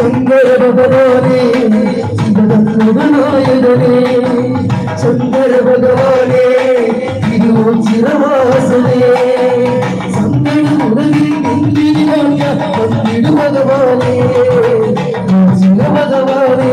ശങ്കര ഭഗവാനെ ശിവനായകനെ ശങ്കര ഭഗവാനെ തിരുച്ചിറവാസനെ സങ്കടമുറങ്ങിൽ എന്തിനായ വന്നിടു ഭഗവാനെ ശിവ ഭഗവാനെ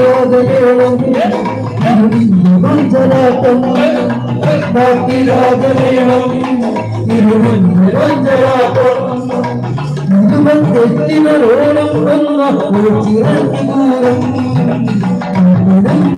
I'm not going. I'm not going. I'm not going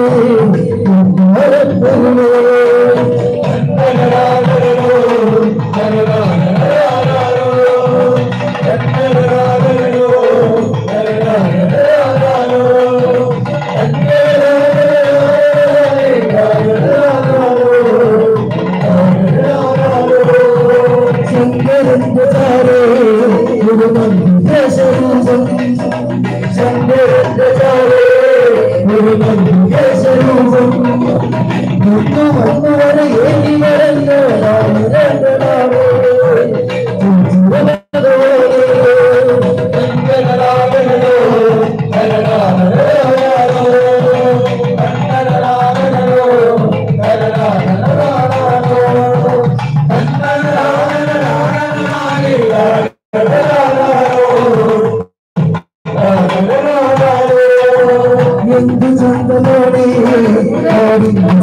gbọ́dọ̀ ṣe.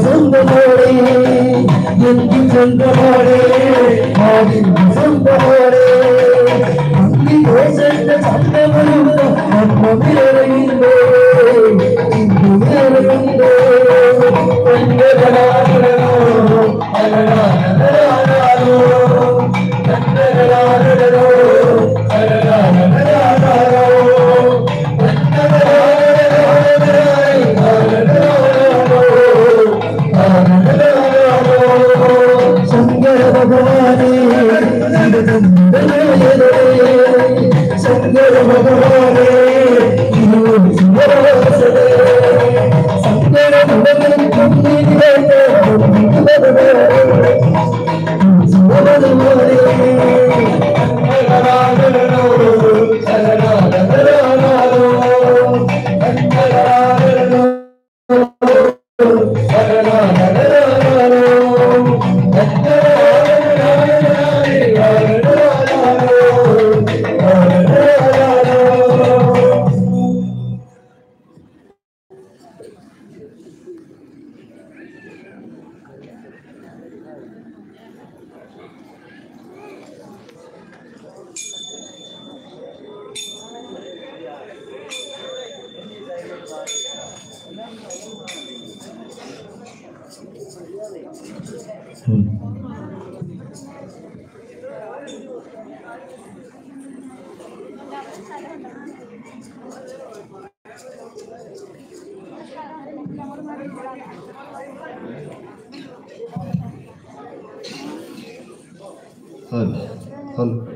சொந்தமோடே என்று சொந்தமோடே ஆவின் சொந்தமோடே Deus, Hadi. Hadi.